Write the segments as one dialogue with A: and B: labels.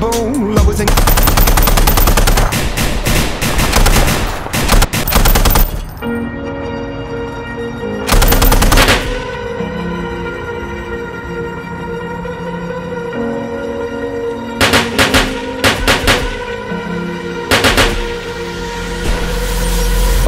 A: miserable Always in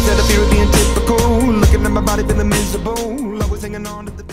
A: Instead of fear of being typical Looking at my body feeling miserable. Always hanging on to the